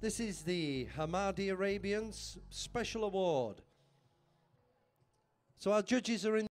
This is the Hamadi Arabians Special Award. So our judges are in.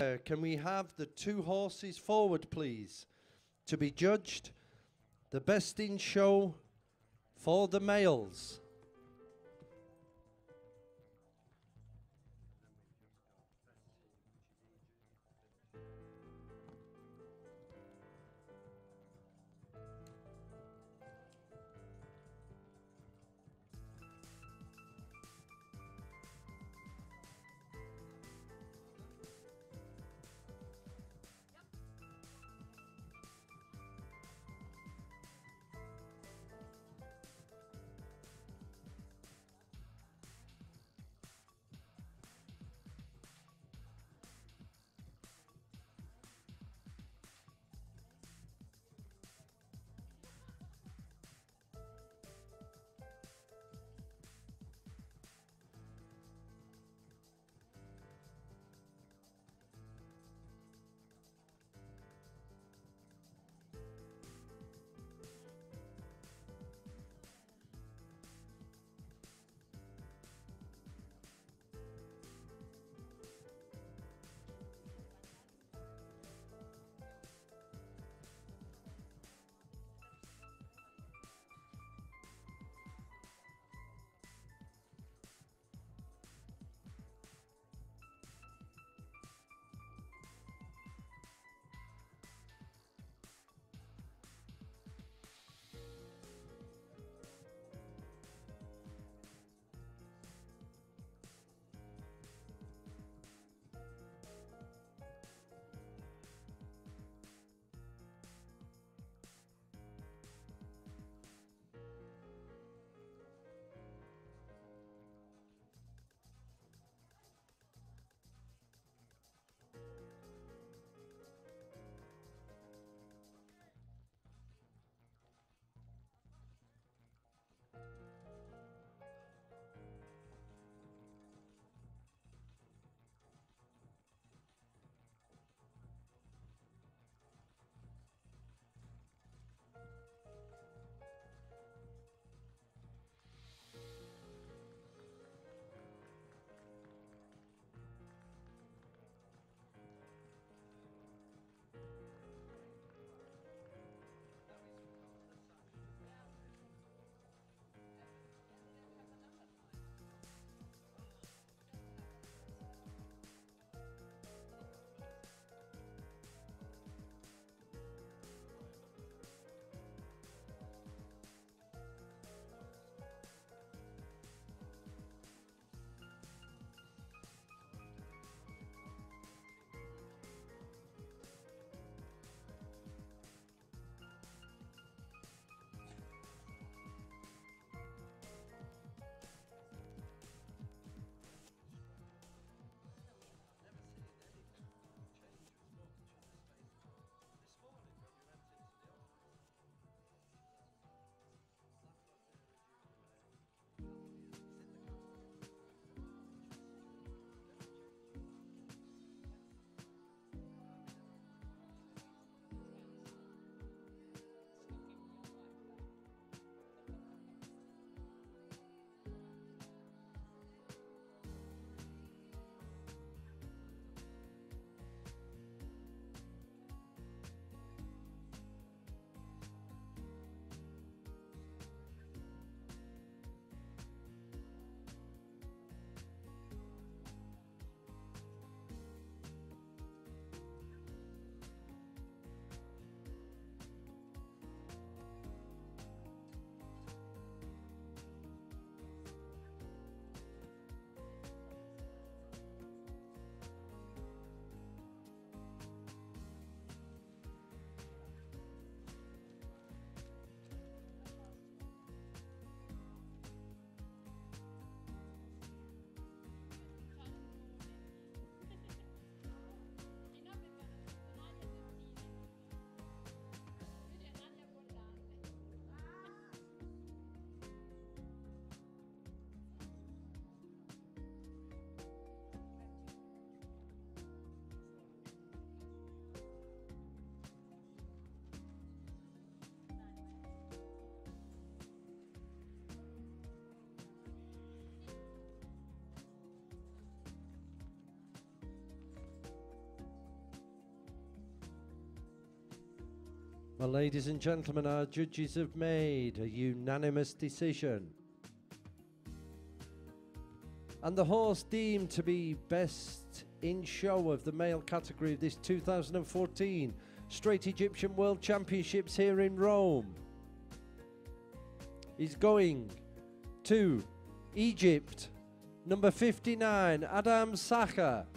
Uh, can we have the two horses forward, please, to be judged? The best in show for the males. Well, ladies and gentlemen, our judges have made a unanimous decision. And the horse deemed to be best in show of the male category of this 2014 Straight Egyptian World Championships here in Rome is going to Egypt, number 59, Adam Saka.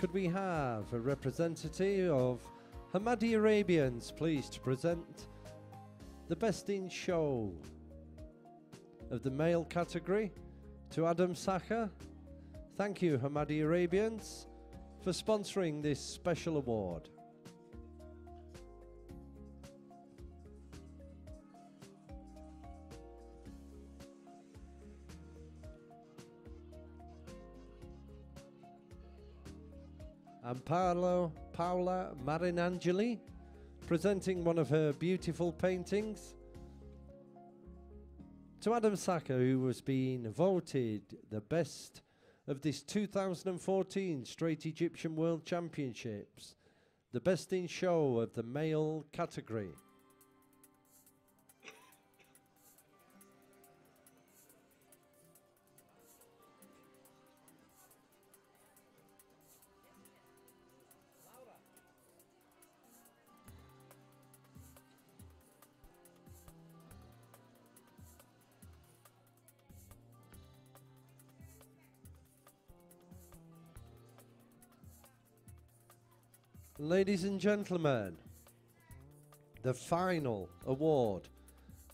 Could we have a representative of Hamadi Arabians, please, to present the best in show of the male category to Adam Saka? Thank you, Hamadi Arabians, for sponsoring this special award. And Paolo, Paola Marinangeli presenting one of her beautiful paintings to Adam Saka, who was being voted the best of this 2014 Straight Egyptian World Championships, the best in show of the male category. Ladies and gentlemen, the final award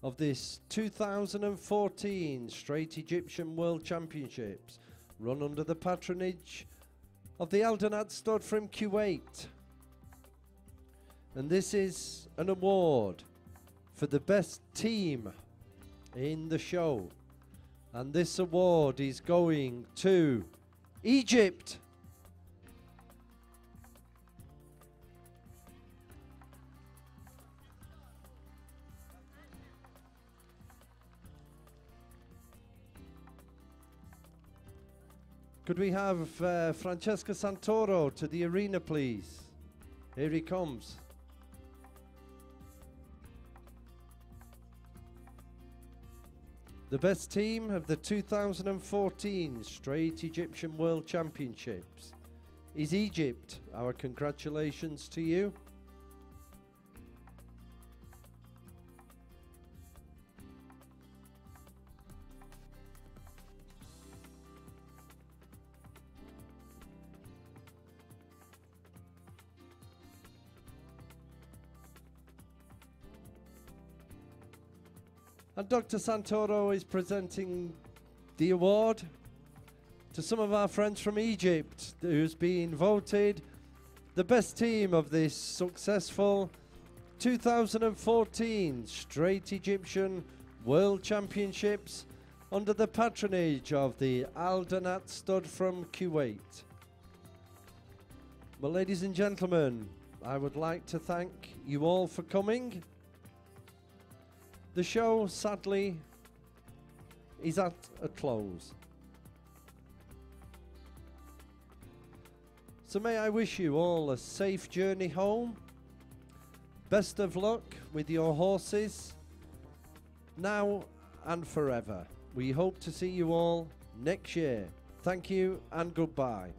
of this 2014 Straight Egyptian World Championships, run under the patronage of the Aldanat Stud from Kuwait. And this is an award for the best team in the show. And this award is going to Egypt. Could we have uh, Francesco Santoro to the arena, please? Here he comes. The best team of the 2014 Straight Egyptian World Championships is Egypt. Our congratulations to you. And Dr. Santoro is presenting the award to some of our friends from Egypt who's been voted the best team of this successful 2014 Straight Egyptian World Championships under the patronage of the Aldanat stud from Kuwait. Well, ladies and gentlemen, I would like to thank you all for coming. The show, sadly, is at a close. So may I wish you all a safe journey home. Best of luck with your horses now and forever. We hope to see you all next year. Thank you and goodbye.